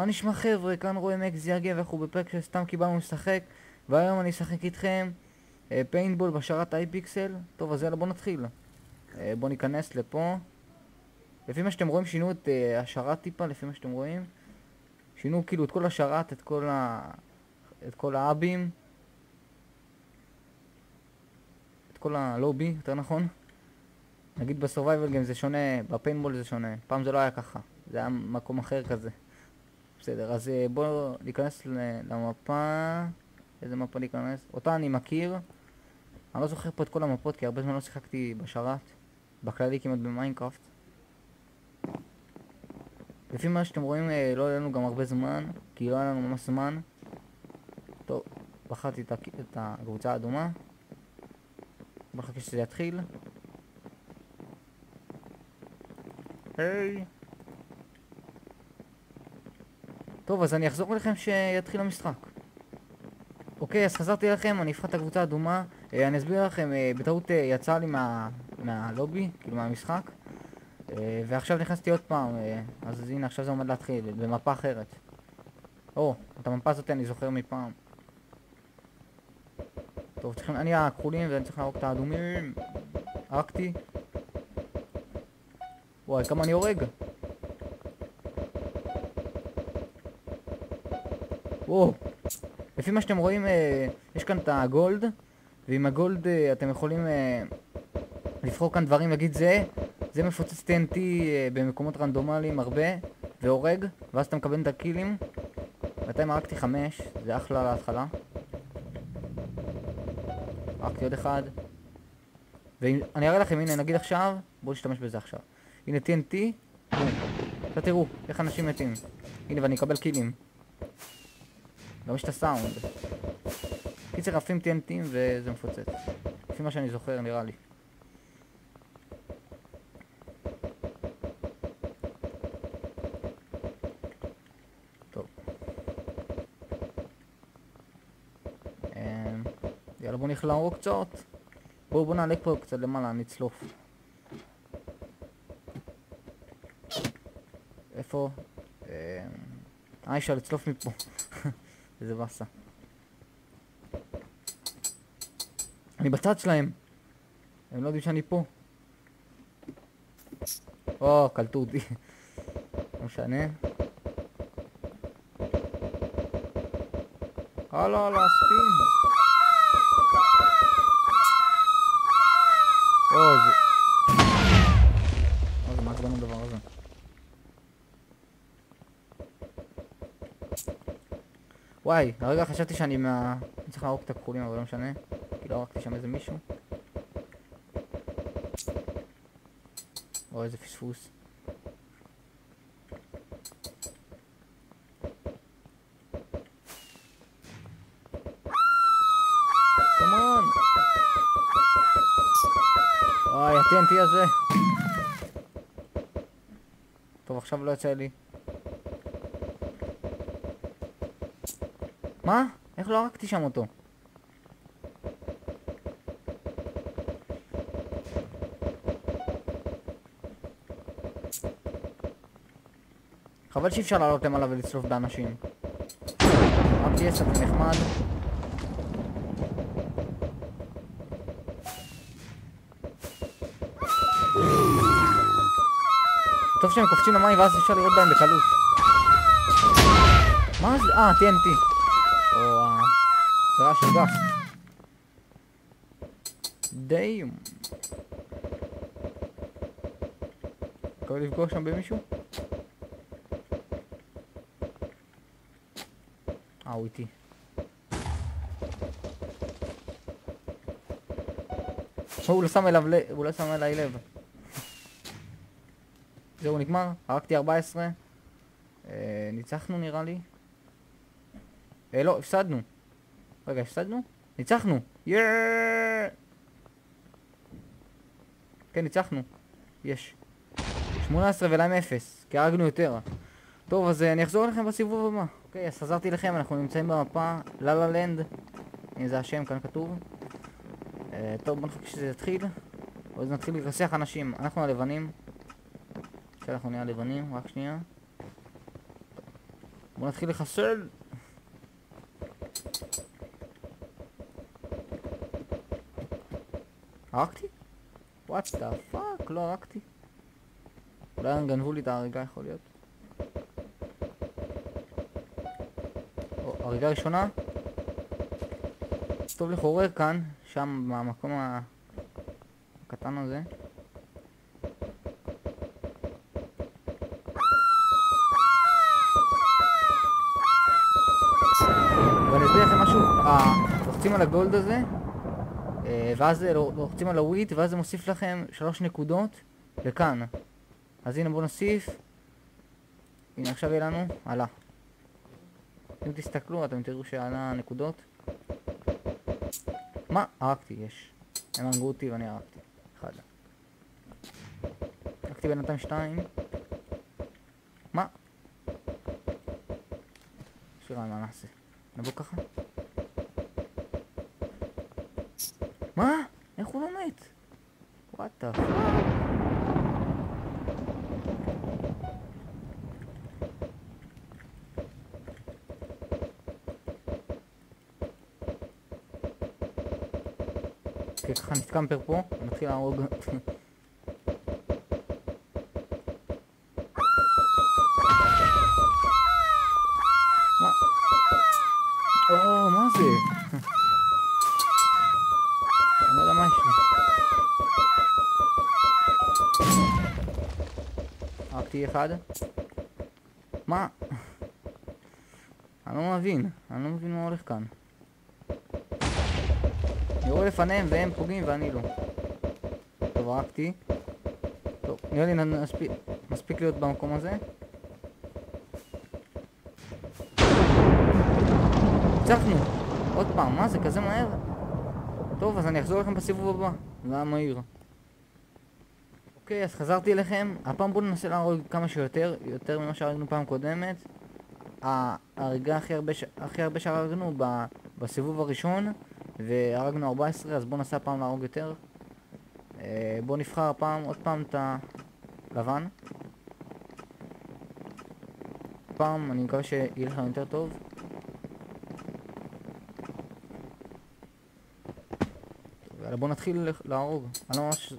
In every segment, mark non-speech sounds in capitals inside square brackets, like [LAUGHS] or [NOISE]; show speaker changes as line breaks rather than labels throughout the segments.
מה נשמע חבר'ה? כאן רואה מקס יגב, אנחנו בפרק שסתם קיבלנו לשחק והיום אני אשחק איתכם אה, פיינבול בשרת אייפיקסל. טוב אז יאללה בוא נתחיל. אה, בוא ניכנס לפה. לפי מה שאתם רואים שינו את אה, השרת טיפה, לפי מה שאתם רואים. שינו כאילו את כל השרת, את כל ה... את כל האבים. את כל הלובי, יותר נכון. נגיד בסורווייבל גיים זה שונה, בפיינבול זה שונה. פעם זה לא היה ככה, זה היה מקום אחר כזה בסדר, אז אה, בואו ניכנס למפה איזה מפה ניכנס? אותה אני מכיר. אני לא זוכר פה את כל המפות כי הרבה זמן לא שיחקתי בשרת. בכללי כמעט במיינקראפט. לפי מה שאתם רואים אה, לא היה לנו גם הרבה זמן כי לא היה לנו ממש זמן. טוב, בחרתי את הקבוצה האדומה. נחכה שזה יתחיל. היי טוב, אז אני אחזור אליכם שיתחיל המשחק. אוקיי, אז חזרתי אליכם, אני אבחר את הקבוצה האדומה. אה, אני אסביר לכם, אה, בטעות אה, יצא לי מה, מהלובי, כאילו מהמשחק. אה, ועכשיו נכנסתי עוד פעם, אה, אז הנה, עכשיו זה עומד להתחיל, במפה אחרת. או, את המפה הזאת אני זוכר מפעם. טוב, צריכים, אני הכחולים ואני צריך להרוג את האדומים. הרגתי. וואי, כמה אני הורג. וואו. לפי מה שאתם רואים, אה, יש כאן את הגולד, ועם הגולד אה, אתם יכולים אה, לבחור כאן דברים, נגיד זה, זה מפוצץ TNT אה, במקומות רנדומליים הרבה, והורג, ואז אתה מקבל את הקילים. בינתיים הרגתי חמש, זה אחלה להתחלה. הרגתי עוד אחד. ואני אראה לכם, הנה, נגיד עכשיו, בואו נשתמש בזה עכשיו. הנה TNT. עכשיו תראו איך אנשים מתים. הנה, ואני אקבל קילים. גם יש את הסאונד. קיצר עפים TNT וזה מפוצץ. לפי מה שאני זוכר נראה לי. טוב. אמ, יאללה בוא נכלאו קצת. בואו בוא נעלה פה קצת למעלה, נצלוף. איפה? אמ, אה, אפשר לצלוף מפה. [LAUGHS] איזה באסה. אני בצד שלהם. הם לא יודעים שאני פה. או, קלטו אותי. לא משנה. הלאה, הלאה, ספין. או, זה... מה זה מעצבן הדבר הזה? וואי, הרגע חשבתי שאני מה... אני צריך להרוג את הכחולים, אבל לא משנה. כי לא הרגתי שם איזה מישהו. או איזה פספוס. כמון! וואי, ה-TNT הזה. טוב, עכשיו לא יוצא לי. מה? איך לא הרגתי שם אותו? חבל שאי אפשר לעלות למעלה ולצלוף באנשים. רק תהיה סתם נחמד. טוב שהם קופצים למים ואז אפשר לראות בהם בקלות. מה זה? אה, TNT. החזרה של גף. דיים. מקווה לפגוע שם במישהו? אה, הוא איתי. הוא לא שם אליו לב, הוא לא שם אליי לב. זהו, נגמר, הרגתי 14. אה, ניצחנו נראה לי. אה, לא, הפסדנו. רגע, הפסדנו? ניצחנו! כן, ניצחנו. יש. 18 ולהם 0, כי הרגנו יותר. טוב, אז אני אחזור אליכם בסיבוב הבא. אוקיי, אז חזרתי אליכם, אנחנו נמצאים במפה ללה לנד. הנה זה השם, כאן כתוב. טוב, בוא נחכה שזה יתחיל. ואז נתחיל לרצוח אנשים. אנחנו הלבנים. עכשיו אנחנו נהיה הלבנים, רק שנייה. בוא נתחיל לחסל. הרגתי? what the fuck? לא הרגתי. אולי הם גנבו לי את ההריגה יכול להיות. הריגה ראשונה. טוב לחורר כאן, שם במקום הקטן הזה. ואני אסביר לכם משהו, לוחצים על הגולד הזה, ואז לוחצים על הוויט, ואז זה מוסיף לכם שלוש נקודות לכאן. אז הנה בואו נוסיף. הנה עכשיו יהיה לנו, עלה. אם תסתכלו אתם תראו שעלה נקודות. מה? הרגתי, יש. הם הרגו אותי ואני הרגתי. אחד. הרגתי בינתיים שתיים. מה? שירה, מה נעשה? נבוא ככה? מה? איך הוא לא מת? what the fuck? ככה נתקמפר פה, נתחיל להרוג... מה? או, מה זה? אני לא יודע מה יש לי. הרגתי אחד. מה? אני לא מבין, אני לא מבין מה הולך כאן. יורו לפניהם והם פוגעים ואני לא. טוב, הרגתי. טוב, נראה לי מספיק להיות במקום הזה. ניצחנו! עוד פעם, מה זה כזה מהר? טוב, אז אני אחזור לכם בסיבוב הבא. זה היה מהיר. אוקיי, אז חזרתי אליכם. הפעם בואו ננסה להרוג כמה שיותר, יותר ממה שהרגנו פעם קודמת. ההריגה הכי הרבה, הכי הרבה שהרגנו בסיבוב הראשון והרגנו 14, אז בואו ננסה הפעם להרוג יותר. אה, בואו נבחר הפעם, עוד פעם את הלבן. פעם, אני מקווה שיהיה לכם יותר טוב. יאללה, בואו נתחיל להרוג. אני לא ממש...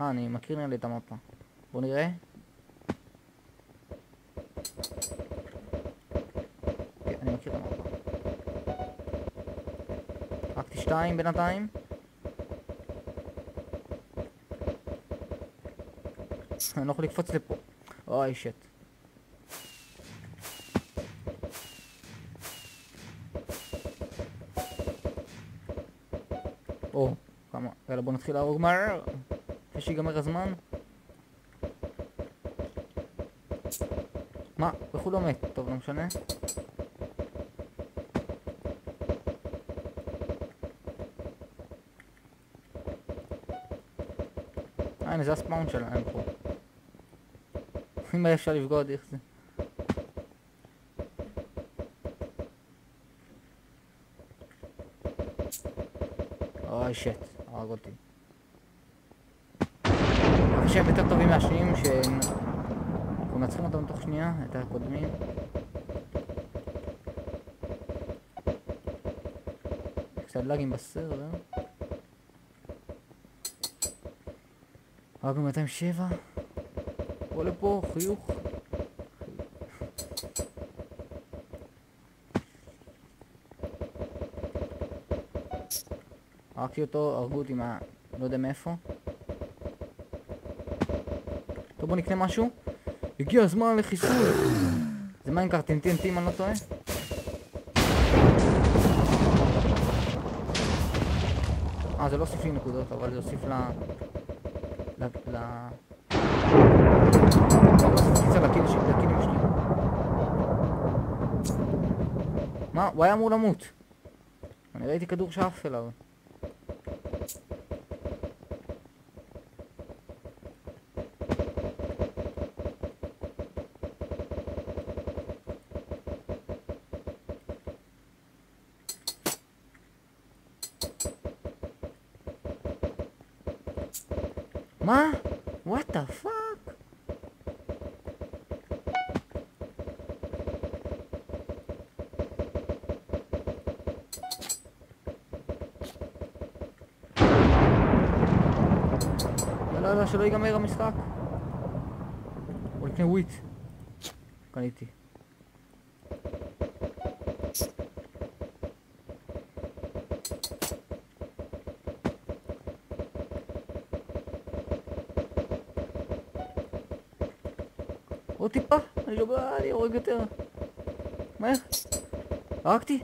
אה, אני מכיר נראה לי את המפה. בואו נראה. כן, אני מכיר את המפה. הרגתי שתיים בינתיים. אני לא יכול לקפוץ לפה. אוי, שט. או, כמה... יאללה, בוא נתחיל להרוג מהר. לפני שיגמר הזמן. מה? איך הוא לא מת? טוב, לא משנה. אה, הנה זה הספאונד שלהם פה. אם היה אפשר לבגוד איך זה. אוי שט, הרג אותי. שהם יותר טובים מהשניים שהם... אנחנו מנצחים אותם תוך שנייה, את הקודמים. קצת לאגים בסרבר. הרגנו 207. בוא לפה, חיוך. הרגתי אותו, הרגו אותי מה... לא יודע מאיפה. בוא נקנה משהו. הגיע הזמן לחיסול. זה מיינקארט טינטינטים אם אני לא טועה. אה זה לא הוסיף לי נקודות אבל זה הוסיף ל... ל... ל... מה? הוא היה אמור למות. אני ראיתי כדור שעף אליו. מה? what the fuck? לא, לא, שלא ייגמר המשחק. בוא נקנה wheat. קניתי. עוד טיפה, אני לא בא, אני הורג יותר. מהר. הרגתי.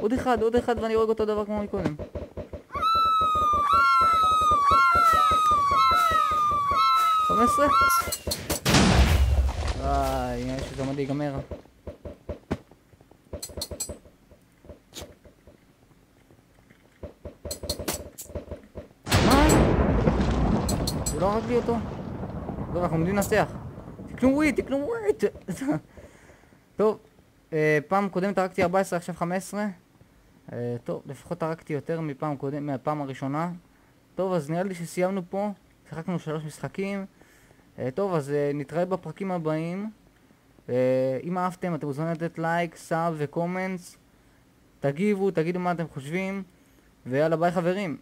עוד אחד, עוד אחד ואני הורג אותו דבר כמו מקודם. חמש עשרה? וואי, נראה שזה עומד להיגמר. מה? הוא לא הרג לי אותו? טוב, אנחנו עומדים לנצח. תקנו וויט, תקנו וויט! [LAUGHS] טוב, אה, פעם קודמת הרגתי 14, עכשיו 15. אה, טוב, לפחות הרגתי יותר מפעם קודם, מהפעם הראשונה. טוב, אז נראה לי שסיימנו פה. שיחקנו שלוש משחקים. אה, טוב, אז אה, נתראה בפרקים הבאים. אה, אם אהבתם, אתם מוזמנים לתת לייק, sub ו comments. תגיבו, תגידו מה אתם חושבים. ויאללה, ביי חברים.